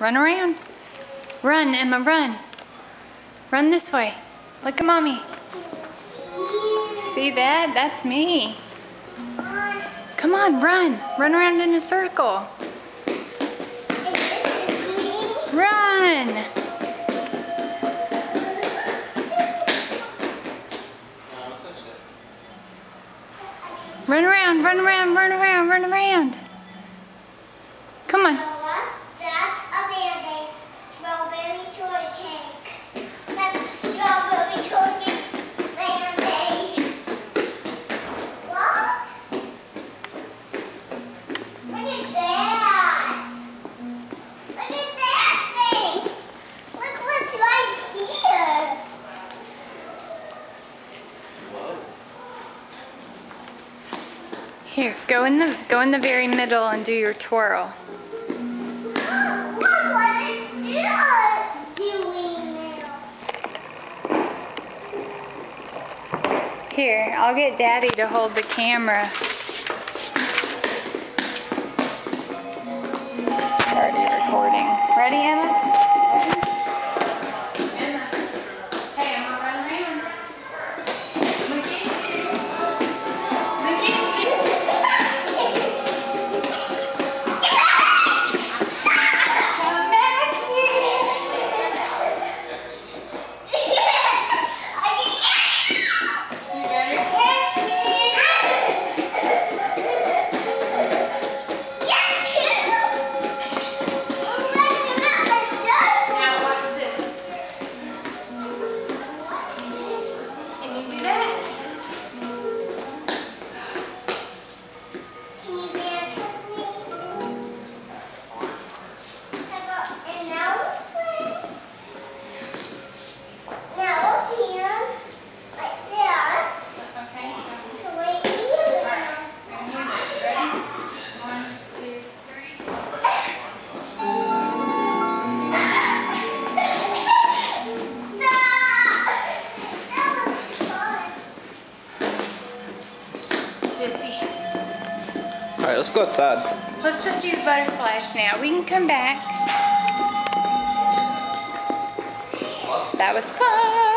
Run around. Run, Emma, run. Run this way. Look at mommy. See that? That's me. Come on, run. Run around in a circle. Run. Run around, run around, run around, run around. Come on. That's a band-aid. Strawberry shortcake. That's a strawberry shortcake band-aid. What? Look at that. Look at that thing. Look what's right here. Here, go in the go in the very middle and do your twirl. Here, I'll get Daddy to hold the camera. Already recording. Ready? Emma. All right, let's go outside. Let's go see the butterflies now. We can come back. That was fun.